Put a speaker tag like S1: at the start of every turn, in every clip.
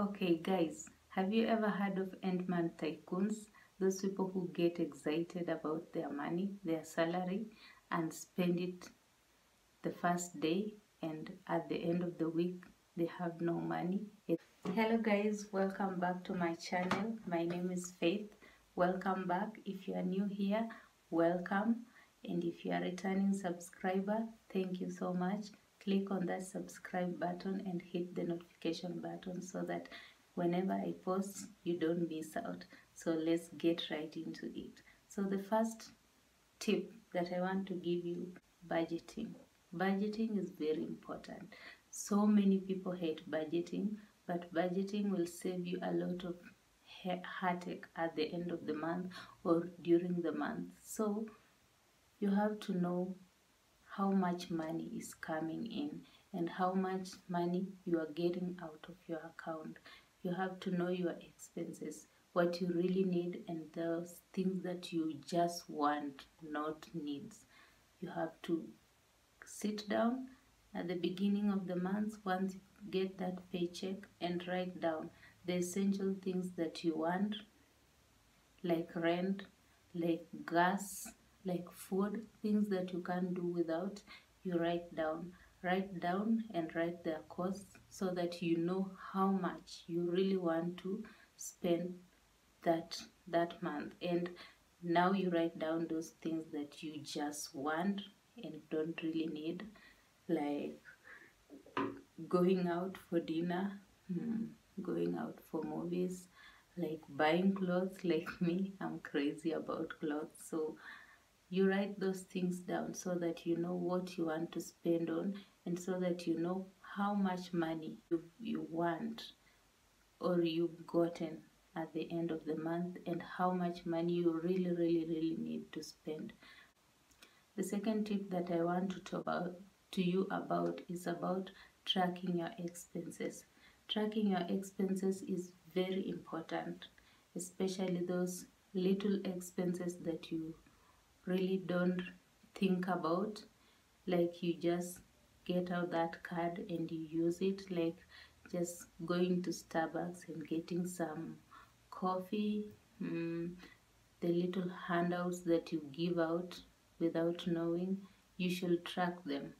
S1: Okay, guys, have you ever heard of end month tycoons? Those people who get excited about their money, their salary, and spend it the first day, and at the end of the week, they have no money. Hello, guys, welcome back to my channel. My name is Faith. Welcome back. If you are new here, welcome. And if you are a returning subscriber, thank you so much click on that subscribe button and hit the notification button so that whenever I post you don't miss out. So let's get right into it. So the first tip that I want to give you budgeting. Budgeting is very important. So many people hate budgeting but budgeting will save you a lot of heartache at the end of the month or during the month. So you have to know how much money is coming in and how much money you are getting out of your account. You have to know your expenses, what you really need, and those things that you just want, not needs. You have to sit down at the beginning of the month once you get that paycheck and write down the essential things that you want, like rent, like gas, like food, things that you can't do without, you write down. Write down and write their costs so that you know how much you really want to spend that that month. And now you write down those things that you just want and don't really need, like going out for dinner, hmm, going out for movies, like buying clothes like me i'm crazy about clothes so you write those things down so that you know what you want to spend on and so that you know how much money you, you want or you've gotten at the end of the month and how much money you really really really need to spend. The second tip that i want to talk about to you about is about tracking your expenses. Tracking your expenses is very important especially those little expenses that you really don't think about like you just get out that card and you use it like just going to starbucks and getting some coffee mm, the little handouts that you give out without knowing you should track them.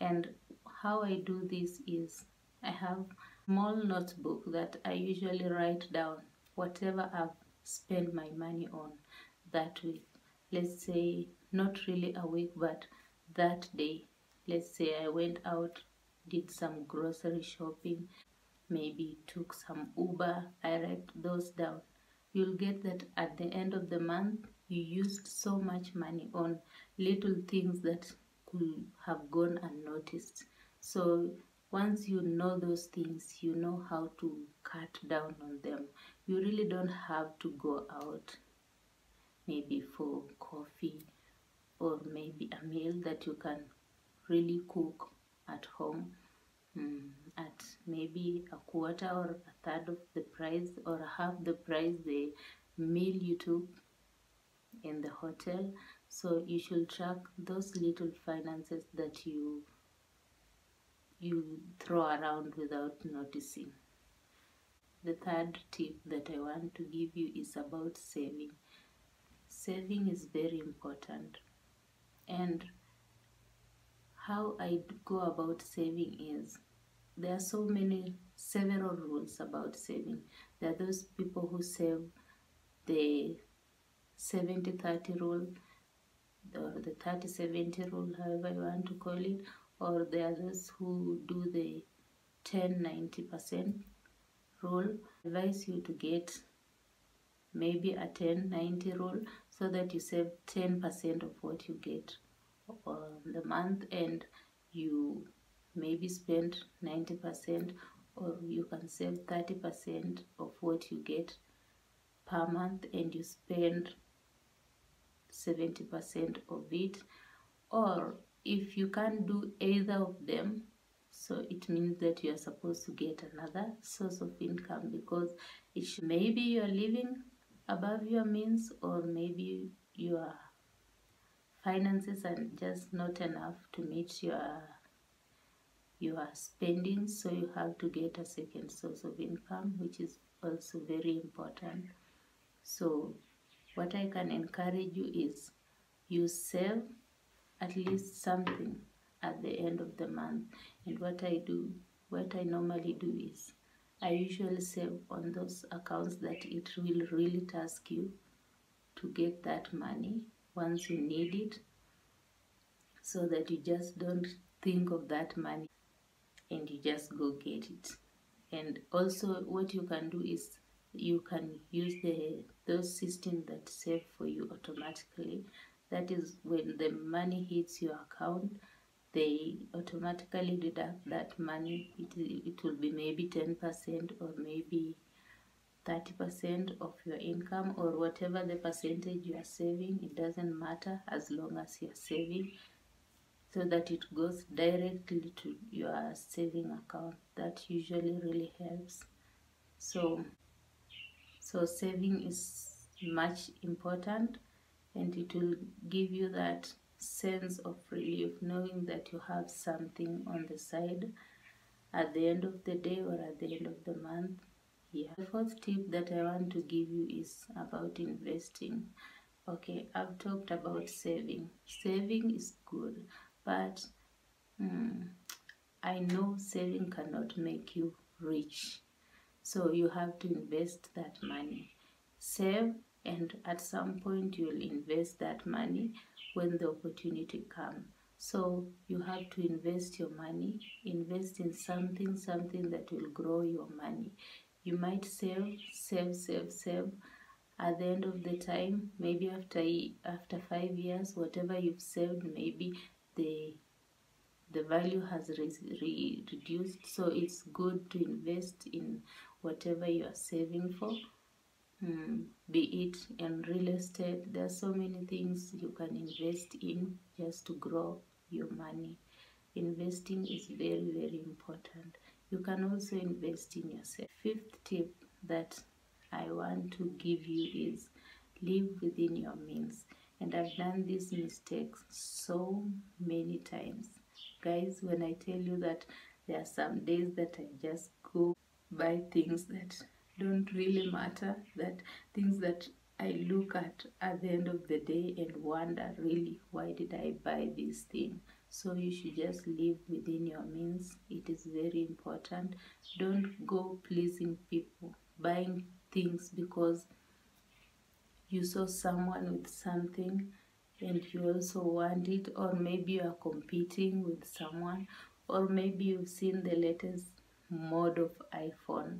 S1: And how i do this is i have small notebook that i usually write down whatever i've spent my money on that week let's say not really a week but that day let's say i went out did some grocery shopping maybe took some uber i write those down. You'll get that at the end of the month you used so much money on little things that could have gone unnoticed. So once you know those things you know how to cut down on them. You really don't have to go out maybe for coffee or maybe a meal that you can really cook at home mm, at maybe a quarter or a third of the price or half the price the meal you took in the hotel. So you should track those little finances that you you throw around without noticing. The third tip that i want to give you is about saving saving is very important. And how I go about saving is there are so many several rules about saving. There are those people who save the 70 30 rule or the 30 70 rule however you want to call it or there are those who do the 10 90 percent rule. I advise you to get maybe a 10 90 rule so that you save 10% of what you get on the month and you maybe spend 90% or you can save 30% of what you get per month and you spend 70% of it. Or if you can't do either of them so it means that you are supposed to get another source of income because it maybe you are living above your means or maybe your finances are just not enough to meet your you are spending so you have to get a second source of income which is also very important. So what i can encourage you is you save at least something at the end of the month. And what i do what i normally do is i usually save on those accounts that it will really task you to get that money once you need it so that you just don't think of that money and you just go get it. And also what you can do is you can use the those systems that save for you automatically. That is when the money hits your account they automatically deduct that money. It, it will be maybe 10% or maybe 30% of your income or whatever the percentage you are saving. It doesn't matter as long as you are saving so that it goes directly to your saving account. That usually really helps. So so saving is much important and it will give you that sense of relief knowing that you have something on the side at the end of the day or at the end of the month yeah the fourth tip that i want to give you is about investing okay i've talked about saving saving is good but mm, I know saving cannot make you rich. So you have to invest that money. Save and at some point you'll invest that money when the opportunity comes. So you have to invest your money, invest in something, something that will grow your money. You might save, save, save, save. At the end of the time, maybe after after five years, whatever you've saved, maybe the the value has re re reduced so it's good to invest in whatever you are saving for mm, be it in real estate there are so many things you can invest in just to grow your money. Investing is very very important. You can also invest in yourself. Fifth tip that i want to give you is live within your means. And I've done these mistakes so many times. Guys, when I tell you that there are some days that I just go buy things that don't really matter, that things that I look at at the end of the day and wonder really why did I buy this thing. So you should just live within your means. It is very important. Don't go pleasing people, buying things because you saw someone with something and you also want it or maybe you are competing with someone or maybe you've seen the latest mode of iphone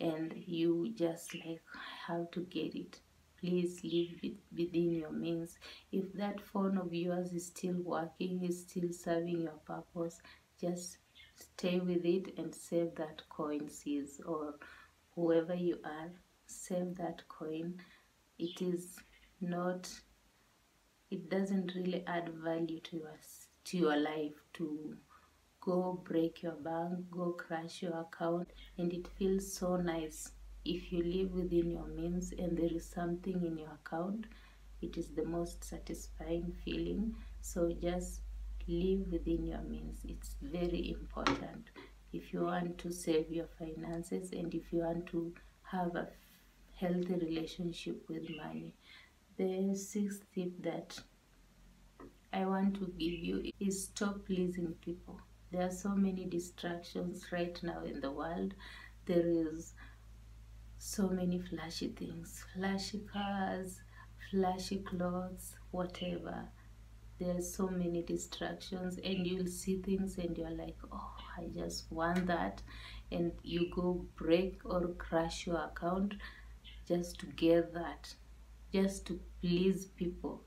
S1: and you just like how to get it. Please live within your means. If that phone of yours is still working is still serving your purpose just stay with it and save that coin seeds or whoever you are save that coin. It is not it doesn't really add value to your to your life to go break your bank go crash your account and it feels so nice if you live within your means and there is something in your account it is the most satisfying feeling so just live within your means it's very important if you want to save your finances and if you want to have a healthy relationship with money. The sixth tip that I want to give you is stop pleasing people. There are so many distractions right now in the world. There is so many flashy things, flashy cars, flashy clothes, whatever. There's so many distractions and you'll see things and you're like, oh, I just want that. And you go break or crash your account just to get that just to please people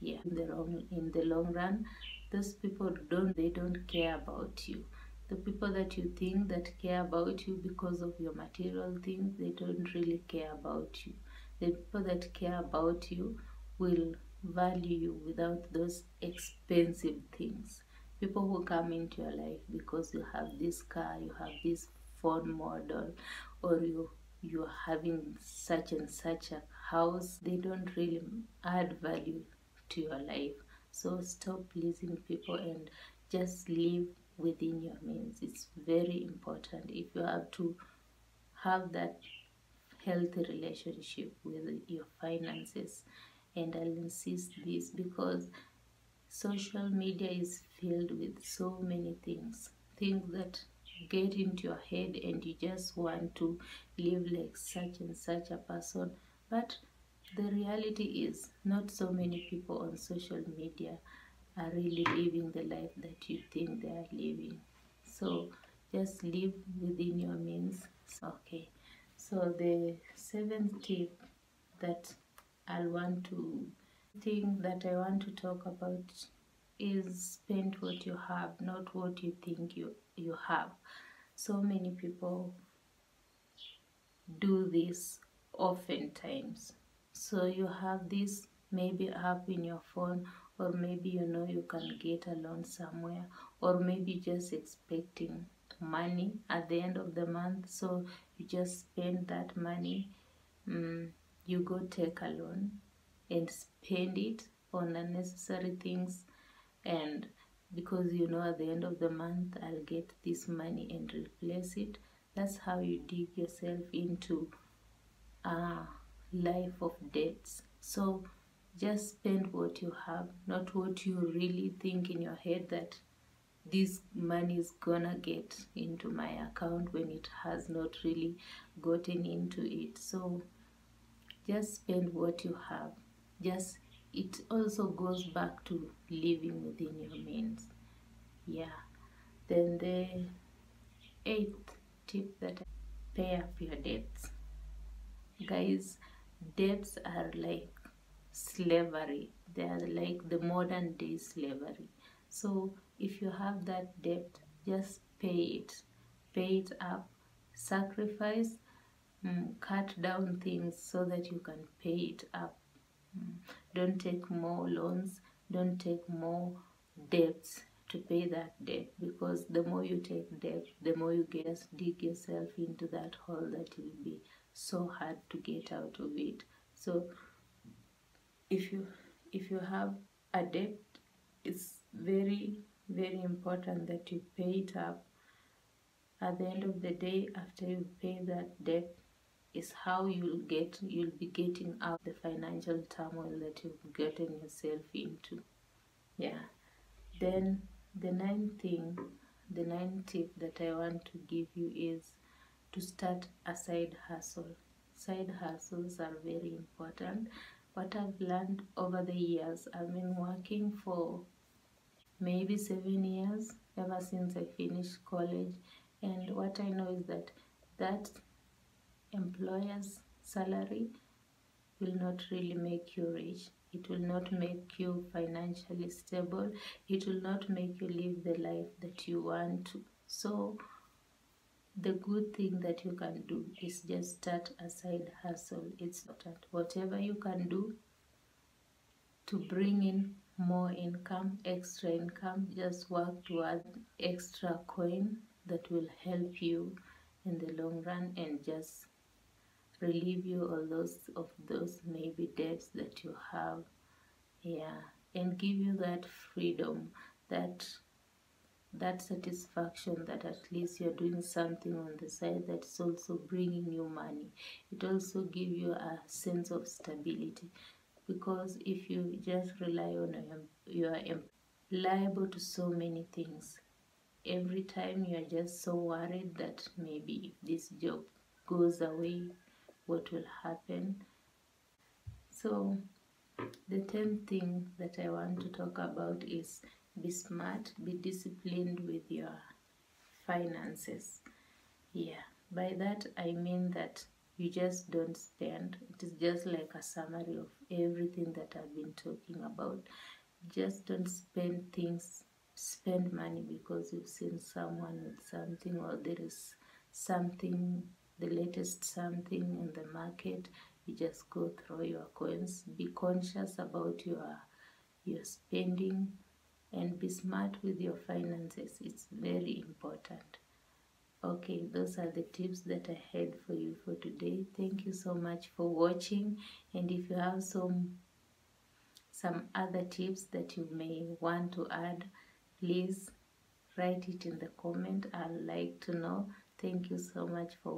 S1: yeah in the long in the long run those people don't they don't care about you. The people that you think that care about you because of your material things they don't really care about you. The people that care about you will value you without those expensive things. People who come into your life because you have this car you have this phone model or you you're having such and such a house they don't really add value to your life so stop pleasing people and just live within your means. It's very important if you have to have that healthy relationship with your finances. And i'll insist this because social media is filled with so many things things that get into your head and you just want to live like such and such a person. But the reality is not so many people on social media are really living the life that you think they are living. So just live within your means. Okay. So the seventh tip that i want to thing that i want to talk about is spend what you have not what you think you you have. So many people do this oftentimes so you have this maybe app in your phone or maybe you know you can get a loan somewhere or maybe just expecting money at the end of the month. So you just spend that money mm, you go take a loan and spend it on unnecessary things. And because you know at the end of the month I'll get this money and replace it. That's how you dig yourself into a life of debts. So just spend what you have not what you really think in your head that this money is gonna get into my account when it has not really gotten into it. So just spend what you have. Just it also goes back to living within your means. Yeah. Then the eighth tip that pay up your debts. Guys debts are like slavery. They are like the modern day slavery. So if you have that debt just pay it. Pay it up. Sacrifice mm, cut down things so that you can pay it up. Mm. don't take more loans. Don't take more debts to pay that debt because the more you take debt the more you get dig yourself into that hole that you'll be so hard to get out of it. So if you if you have a debt it's very very important that you pay it up. At the end of the day after you pay that debt is how you'll get you'll be getting out the financial turmoil that you've gotten yourself into. Yeah. Then the ninth thing the ninth tip that i want to give you is to start a side hustle. Side hustles are very important. What i've learned over the years i've been working for maybe seven years ever since I finished college. And what I know is that that employer's salary will not really make you rich. It will not make you financially stable. It will not make you live the life that you want to. So the good thing that you can do is just start a side hustle. It's important. Whatever you can do to bring in more income, extra income, just work towards extra coin that will help you in the long run and just relieve you all those of those maybe debts that you have. Yeah. And give you that freedom that that satisfaction that at least you're doing something on the side that's also bringing you money. It also give you a sense of stability. Because if you just rely on you are liable to so many things every time you are just so worried that maybe if this job goes away what will happen? So the 10th thing that i want to talk about is be smart be disciplined with your finances. Yeah. By that i mean that you just don't spend it is just like a summary of everything that i've been talking about. Just don't spend things spend money because you've seen someone with something or there is something the latest something in the market. You just go throw your coins. Be conscious about your your spending and be smart with your finances. It's very important. Okay those are the tips that i had for you for today. Thank you so much for watching. And if you have some some other tips that you may want to add please write it in the comment. I'd like to know. Thank you so much for